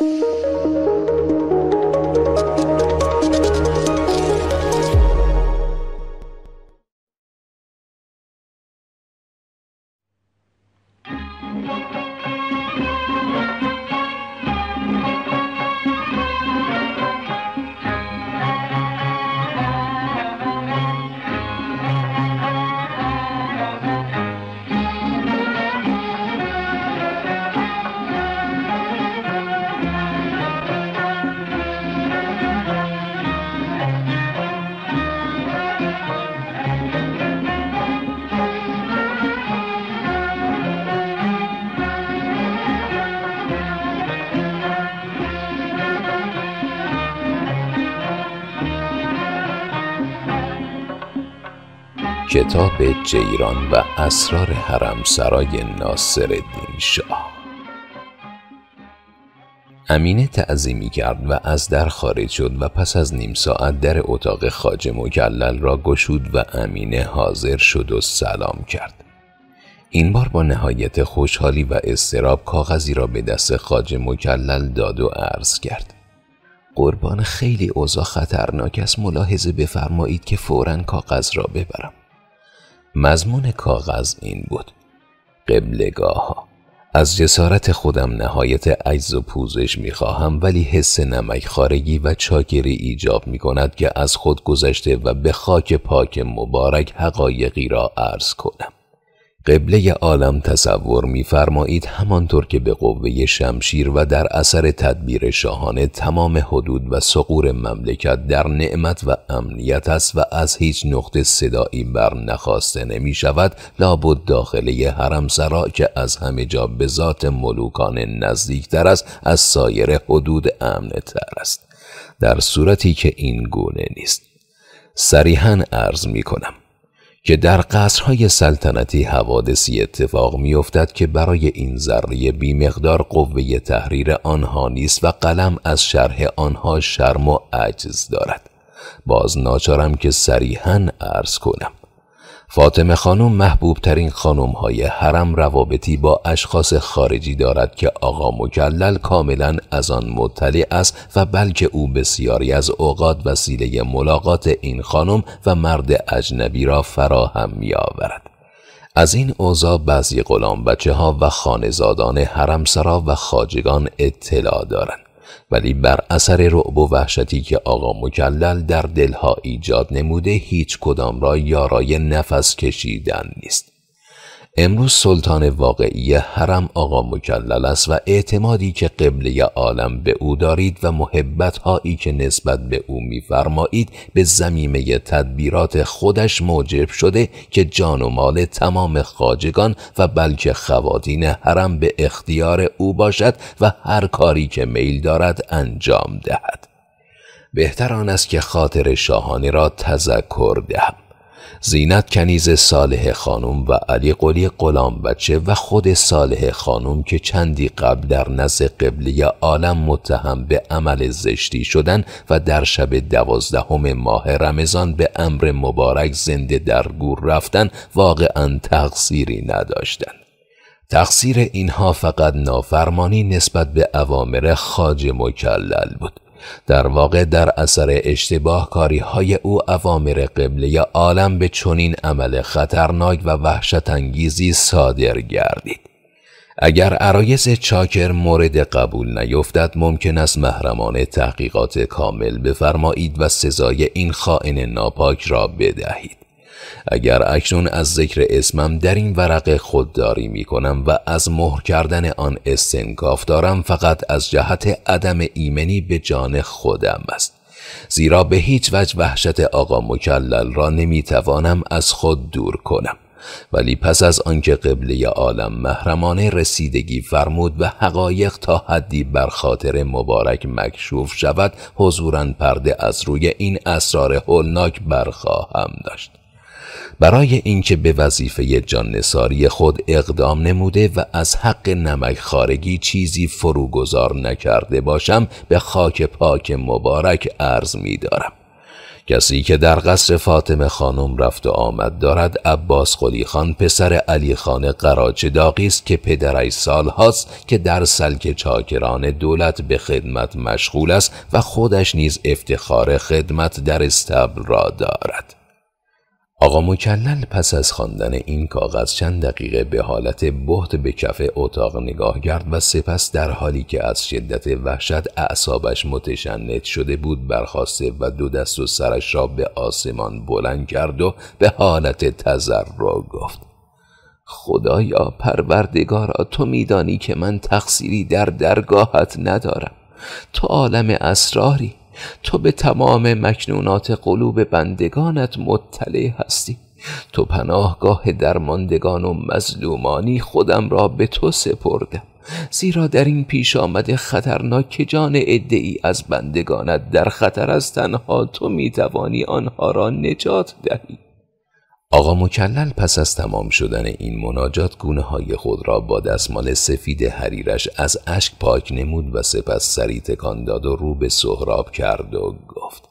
Música کتاب جیران و اسرار حرم سرای ناصر الدین شاه امینه تعظیمی کرد و از در خارج شد و پس از نیم ساعت در اتاق خاج مکلل را گشود و امینه حاضر شد و سلام کرد. این بار با نهایت خوشحالی و استراب کاغذی را به دست خاج مکلل داد و عرض کرد. قربان خیلی اوضاع خطرناک است ملاحظه بفرمایید که فورا کاغذ را ببرم. مضمون کاغذ این بود. قبلگاه از جسارت خودم نهایت عجز و پوزش می‌خواهم ولی حس نمک خارگی و چاکری ایجاب می کند که از خود گذشته و به خاک پاک مبارک حقایقی را عرض کنم. قبله عالم تصور میفرمایید همانطور که به قوه شمشیر و در اثر تدبیر شاهانه تمام حدود و سقور مملکت در نعمت و امنیت است و از هیچ نقطه صدایی بر نخواسته نمی شود لابد داخله حرم سرا که از همه جا به ذات ملوکان نزدیکتر است از سایر حدود امن تر است. در صورتی که این گونه نیست. صریحا عرض می کنم که در قصرهای سلطنتی حوادثی اتفاق میافتد که برای این ذره بیمقدار قوه تحریر آنها نیست و قلم از شرح آنها شرم و عجز دارد. باز ناچارم که صریحا عرض کنم. فاطمه خانم محبوب ترین خانم های حرم روابطی با اشخاص خارجی دارد که آقا مکلل کاملا از آن مطلع است و بلکه او بسیاری از اوقات وسیله ملاقات این خانم و مرد اجنبی را فراهم می آورد. از این اوضاع بعضی غلام بچه ها و خانزادان حرمسرا و خاجگان اطلاع دارند. ولی بر اثر رعب و وحشتی که آقا مکلل در دلها ایجاد نموده هیچ کدام را یارای نفس کشیدن نیست. امروز سلطان واقعی حرم آقا مکلل است و اعتمادی که قبله عالم به او دارید و محبت هایی که نسبت به او میفرمایید به زمیمه تدبیرات خودش موجب شده که جان و مال تمام خاجگان و بلکه خواتین حرم به اختیار او باشد و هر کاری که میل دارد انجام دهد. بهتر آن است که خاطر شاهانه را تذکر دهم. زینت کنیز صالح خانم و علی قلی قلام بچه و خود صالح خانم که چندی قبل در نزد قبلی عالم متهم به عمل زشتی شدن و در شب دوازدهم ماه رمضان به امر مبارک زنده در گور رفتن واقعا تقصیری نداشتند. تقصیر اینها فقط نافرمانی نسبت به اوامر خاج مکلل بود در واقع در اثر اشتباه کاری های او اوامر قبله عالم به چنین عمل خطرناک و وحشت انگیزی صادر گردید. اگر عرایز چاکر مورد قبول نیفتد ممکن است محرمانه تحقیقات کامل بفرمایید و سزای این خائن ناپاک را بدهید. اگر اکنون از ذکر اسمم در این ورق خودداری می کنم و از مهر کردن آن استنکاف دارم فقط از جهت عدم ایمنی به جان خودم است. زیرا به هیچ وجه وحشت آقا مکلل را نمی توانم از خود دور کنم. ولی پس از آنکه قبله عالم محرمانه رسیدگی فرمود و حقایق تا حدی بر خاطر مبارک مکشوف شود حضورا پرده از روی این اسرار هولناک برخواهم داشت. برای اینکه به وظیفه جان خود اقدام نموده و از حق نمک خارگی چیزی فروگذار نکرده باشم به خاک پاک مبارک عرض می دارم کسی که در قصر فاطمه خانم رفت و آمد دارد عباس قلی خان پسر علی خان قراچ است که پدرش سال هاست که در سلک چاکران دولت به خدمت مشغول است و خودش نیز افتخار خدمت در استبل را دارد. آقا مکلل پس از خواندن این کاغذ چند دقیقه به حالت بهت به کف اتاق نگاه کرد و سپس در حالی که از شدت وحشت اعصابش متشنج شده بود برخواسته و دو دست و سرش را به آسمان بلند کرد و به حالت تذرع گفت خدایا پروردگارا تو میدانی که من تقصیری در درگاهت ندارم. تو عالم اسراری. تو به تمام مکنونات قلوب بندگانت مطلع هستی. تو پناهگاه درماندگان و مظلومانی خودم را به تو سپردم. زیرا در این پیش آمده خطرناک که جان ای از بندگانت در خطر از تنها تو می‌توانی آنها را نجات دهی. آقا مکلل پس از تمام شدن این مناجات گونه های خود را با دستمال سفید حریرش از اشک پاک نمود و سپس سری تکان داد و رو به سهراب کرد و گفت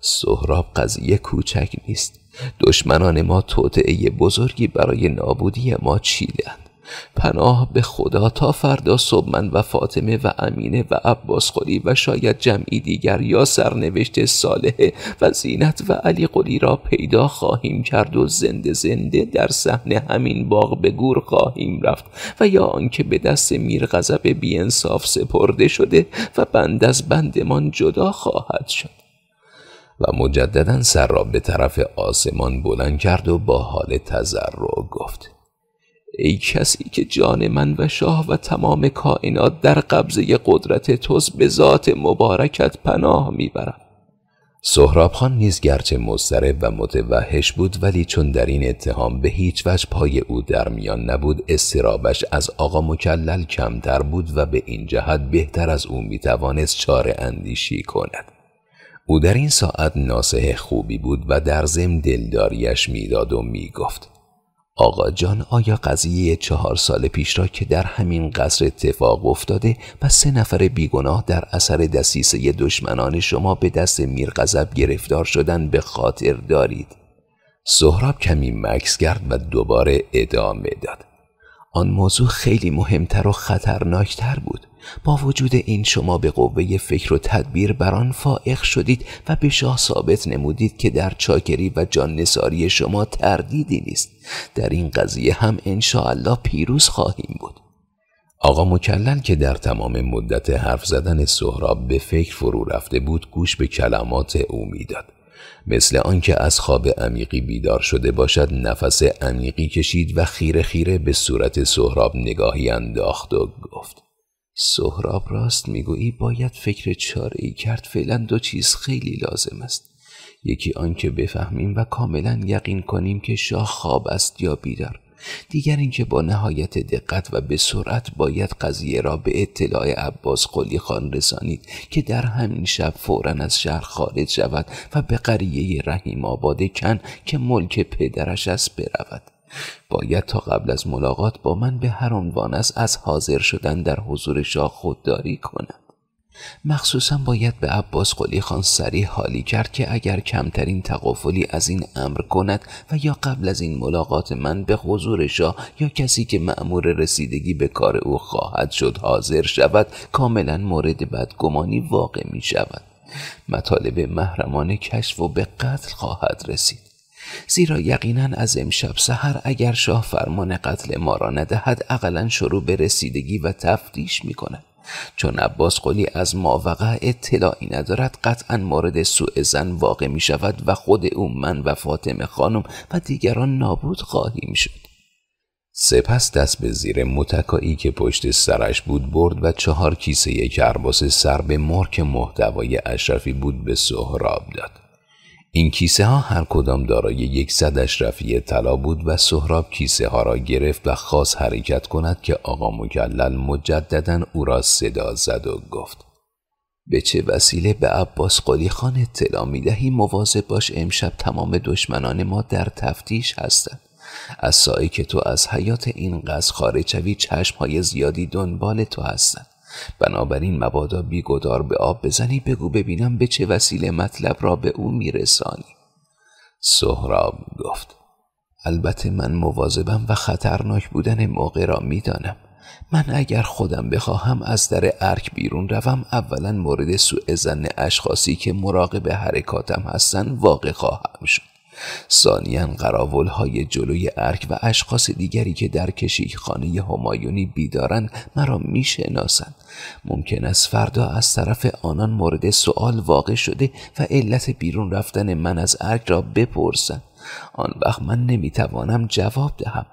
سهراب قضیه کوچک نیست. دشمنان ما توطعه بزرگی برای نابودی ما چیدند پناه به خدا تا فردا صبح من و فاطمه و امینه و عباس قلی و شاید جمعی دیگر یا سرنوشت صالحه و زینت و علی قلی را پیدا خواهیم کرد و زنده زنده در صحنه همین باغ به گور خواهیم رفت و یا آنکه به دست میر غضب بیانصاف سپرده شده و بند از بندمان جدا خواهد شد. و مجددا سر را به طرف آسمان بلند کرد و با حال تذرع گفت. ای کسی که جان من و شاه و تمام کائنات در قبضه قدرت توز به ذات مبارکت پناه می‌برم. سهراب خان نیز گرچه مضطرب و متوحش بود ولی چون در این اتهام به هیچ وجه پای او در میان نبود استرابش از آقا مکلل کمتر بود و به این جهت بهتر از او می‌توانست چاره اندیشی کند. او در این ساعت ناسه خوبی بود و در ضمن دلداریش می‌داد و می‌گفت آقا جان آیا قضیه چهار سال پیش را که در همین قصر اتفاق افتاده و سه نفر بیگناه در اثر دسیسه دشمنان شما به دست میرغضب گرفتار شدن به خاطر دارید؟ سهراب کمی مکس کرد و دوباره ادامه داد. آن موضوع خیلی مهمتر و خطرناکتر بود. با وجود این شما به قوه فکر و تدبیر بر آن فائق شدید و به شاه ثابت نمودید که در چاکری و جان نساری شما تردیدی نیست. در این قضیه هم الله پیروز خواهیم بود. آقا مکلل که در تمام مدت حرف زدن سهراب به فکر فرو رفته بود گوش به کلمات او می‌داد. مثل آنکه از خواب عمیقی بیدار شده باشد نفس عمیقی کشید و خیره خیره به صورت سهراب نگاهی انداخت و گفت سهراب راست می‌گویی باید فکر چاره ای کرد فعلا دو چیز خیلی لازم است. یکی آنکه بفهمیم و کاملا یقین کنیم که شاه خواب است یا بیدار. دیگر اینکه با نهایت دقت و به سرعت باید قضیه را به اطلاع عباس قلی خان رسانید که در همین شب فورا از شهر خارج شود و به قریه رحیم آباد کن که ملک پدرش است برود. باید تا قبل از ملاقات با من به هر عنوان است از حاضر شدن در حضور شاه خودداری کند مخصوصا باید به عباس قلی خان سریح حالی کرد که اگر کمترین تقافلی از این امر کند و یا قبل از این ملاقات من به حضور شاه یا کسی که مأمور رسیدگی به کار او خواهد شد حاضر شود کاملا مورد بدگمانی واقع می شود مطالب محرمانه کشف و به قتل خواهد رسید. زیرا یقینا از امشب سحر اگر شاه فرمان قتل ما را ندهد اقلا شروع به رسیدگی و تفتیش می کند چون عباس قلی از ماوقع اطلاعی ندارد قطعا مورد سوء زن واقع می شود و خود او من و فاطمه خانم و دیگران نابود خواهیم شد. سپس دست به زیر متکایی که پشت سرش بود برد و چهار کیسه کرباس سر به مرک محتوای اشرفی بود به سهراب داد. این کیسه ها هر کدام دارای یک صد اشرفی طلا بود و سهراب کیسه ها را گرفت و خواست حرکت کند که آقا مکلل مجددا او را صدا زد و گفت به چه وسیله به عباس قلی خان اطلاع می دهی مواظب باش امشب تمام دشمنان ما در تفتیش هستند. از سایی که تو از حیات این قصد خارج شوی چشم های زیادی دنبال تو هستند. بنابراین مبادا بیگدار به آب بزنی بگو ببینم به چه وسیله مطلب را به او میرسانی. سهراب گفت البته من مواظبم و خطرناک بودن موقع را می‌دانم. من اگر خودم بخواهم از در ارک بیرون روم اولا مورد سوء زن اشخاصی که مراقب حرکاتم هستند واقع خواهم شد. ثانیا قراول های جلوی ارک و اشخاص دیگری که در کشیک خانه همایونی بیدارند مرا می‌شناسند. ممکن است فردا از طرف آنان مورد سوال واقع شده و علت بیرون رفتن من از ارک را بپرسند. آن وقت من نمی‌توانم جواب دهم.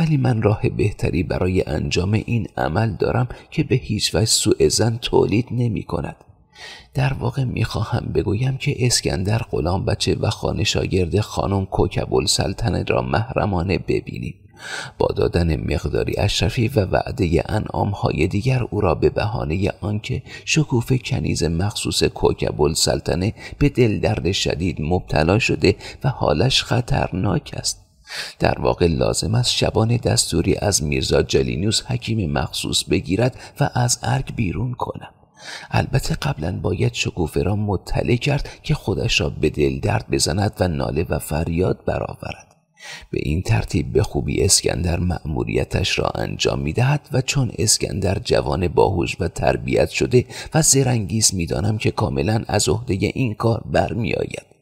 ولی من راه بهتری برای انجام این عمل دارم که به هیچ وجه سوء زن تولید نمی کند. در واقع می‌خواهم بگویم که اسکندر غلام بچه و خانه شاگرد خانم کوکب سلطنه را محرمانه ببینیم. با دادن مقداری اشرفی و وعده انعام های دیگر او را به بهانه آنکه شکوف کنیز مخصوص کوکب سلطنه به دل درد شدید مبتلا شده و حالش خطرناک است. در واقع لازم است شبان دستوری از میرزا جلینوس حکیم مخصوص بگیرد و از ارگ بیرون کنم. البته قبلا باید شکوفه را مطلع کرد که خودش را به دل درد بزند و ناله و فریاد برآورد. به این ترتیب به خوبی اسکندر مأموریتش را انجام می دهد و چون اسکندر جوان باهوش و تربیت شده و زرنگیز می‌دانم که کاملا از عهده این کار برمیآید.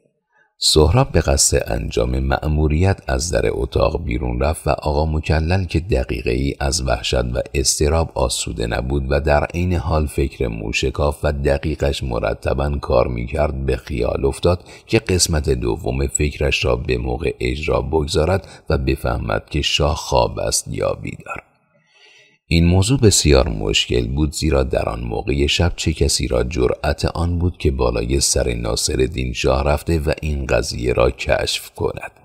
سهراب به قصد انجام مأموریت از در اتاق بیرون رفت و آقا مکلل که دقیقه ای از وحشت و استراب آسوده نبود و در عین حال فکر موشکاف و دقیقش مرتبا کار می‌کرد به خیال افتاد که قسمت دوم فکرش را به موقع اجرا بگذارد و بفهمد که شاه خواب است یا بیدار. این موضوع بسیار مشکل بود زیرا در آن موقع شب چه کسی را جرأت آن بود که بالای سر ناصر دین شاه رفته و این قضیه را کشف کند.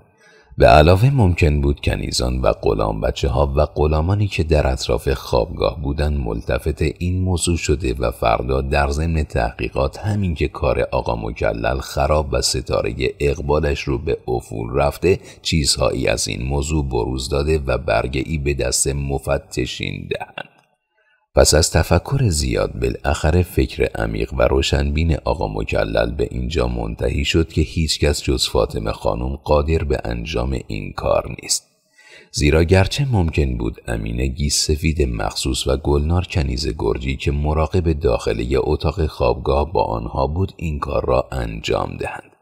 به علاوه ممکن بود کنیزان و غلام بچه ها و غلامانی که در اطراف خوابگاه بودند ملتفت این موضوع شده و فردا در ضمن تحقیقات همین که کار آقا مکلل خراب و ستاره اقبالش رو به افول رفته چیزهایی از این موضوع بروز داده و برگه ای به دست مفتشین دهند. پس از تفکر زیاد بالاخره فکر عمیق و روشنبین آقا مکلل به اینجا منتهی شد که هیچکس جز فاطمه خانم قادر به انجام این کار نیست. زیرا گرچه ممکن بود امینه گیس سفید مخصوص و گلنار کنیز گرجی که مراقب داخلی اتاق خوابگاه با آنها بود این کار را انجام دهند.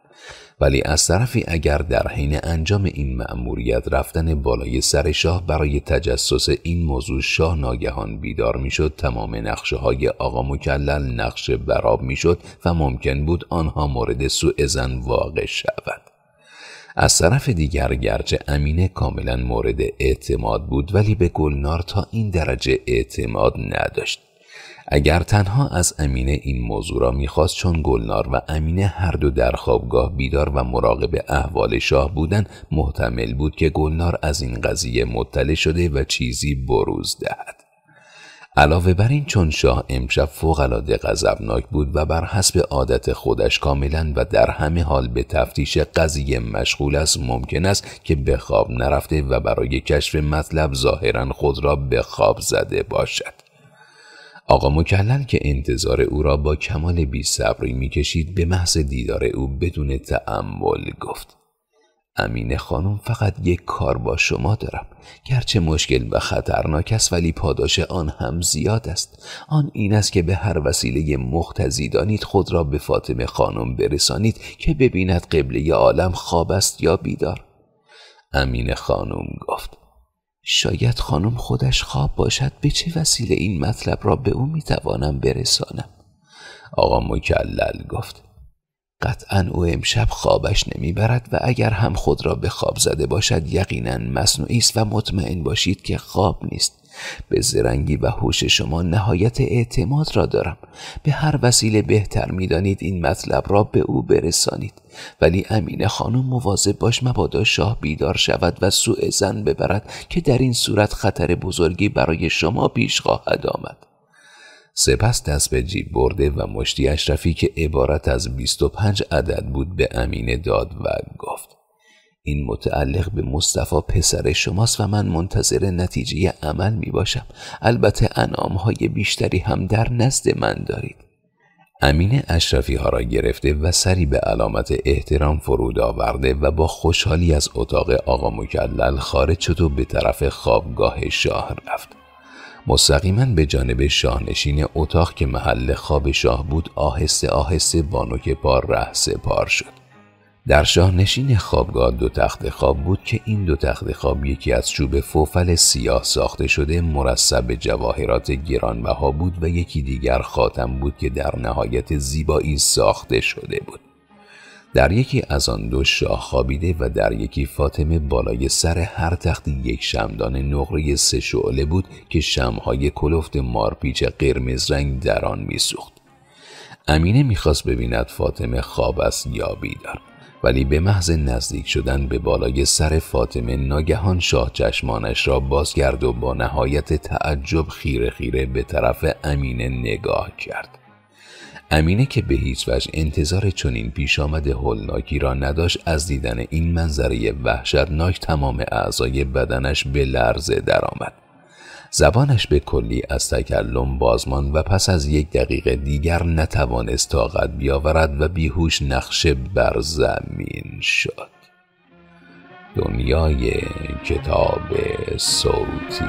ولی از طرفی اگر در حین انجام این مأموریت رفتن بالای سر شاه برای تجسس این موضوع شاه ناگهان بیدار می‌شد تمام نقشه های آقا مکلل نقش براب می‌شد و ممکن بود آنها مورد سوء زن واقع شود. از طرف دیگر گرچه امینه کاملا مورد اعتماد بود ولی به گلنار تا این درجه اعتماد نداشت. اگر تنها از امینه این موضوع را می‌خواست چون گلنار و امینه هر دو در خوابگاه بیدار و مراقب احوال شاه بودند محتمل بود که گلنار از این قضیه مطلع شده و چیزی بروز دهد. علاوه بر این چون شاه امشب فوقالعاده غضبناک بود و بر حسب عادت خودش کاملا و در همه حال به تفتیش قضیه مشغول است ممکن است که به خواب نرفته و برای کشف مطلب ظاهرا خود را به خواب زده باشد. آقا مکلل که انتظار او را با کمال بی صبری می‌کشید به محض دیدار او بدون تعمل گفت امین خانم فقط یک کار با شما دارم. گرچه مشکل و خطرناک است ولی پاداش آن هم زیاد است. آن این است که به هر وسیله مختزی دانید خود را به فاطمه خانم برسانید که ببیند قبله عالم خواب است یا بیدار. امین خانم گفت شاید خانم خودش خواب باشد به چه وسیله این مطلب را به او می‌توانم برسانم؟ آقا مکلل گفت قطعا او امشب خوابش نمی‌برد و اگر هم خود را به خواب زده باشد یقینا مصنوعی است و مطمئن باشید که خواب نیست. به زرنگی و هوش شما نهایت اعتماد را دارم. به هر وسیله بهتر می‌دانید این مطلب را به او برسانید. ولی امین خانم مواظب باش مبادا شاه بیدار شود و سوء زن ببرد که در این صورت خطر بزرگی برای شما پیش خواهد آمد. سپس دست به جیب برده و مشتی اشرفی که عبارت از 25 عدد بود به امینه داد و گفت. این متعلق به مصطفی پسر شماست و من منتظر نتیجه عمل می باشم. البته انعام های بیشتری هم در نزد من دارید. امین اشرفی ها را گرفته و سری به علامت احترام فرود آورده و با خوشحالی از اتاق آقا مکلل خارج شد و به طرف خوابگاه شاه رفت. مستقیما به جانب شاهنشین اتاق که محل خواب شاه بود آهسته آهسته بانوک پار ره سپار شد. در شاهنشین خوابگاه دو تخت خواب بود که این دو تخت خواب یکی از چوب فوفل سیاه ساخته شده مرصب جواهرات گرانبها بود و یکی دیگر خاتم بود که در نهایت زیبایی ساخته شده بود. در یکی از آن دو شاه خوابیده و در یکی فاطمه بالای سر هر تختی یک شمدان نقره سه شعله بود که شمهای کلفت مارپیچ قرمز رنگ در آن میسوخت. امینه می‌خواست ببیند فاطمه خواب است یا بیدار. ولی به محض نزدیک شدن به بالای سر فاطمه ناگهان شاه چشمانش را بازگرد و با نهایت تعجب خیره خیره به طرف امینه نگاه کرد. امینه که به هیچ وجه انتظار چنین پیش آمد هولناکی را نداشت از دیدن این منظره وحشتناک تمام اعضای بدنش به لرزه درآمد. زبانش به کلی از تکلم بازمان و پس از یک دقیقه دیگر نتوانست طاقت بیاورد و بیهوش نقشه بر زمین شد. دنیای کتاب صوتی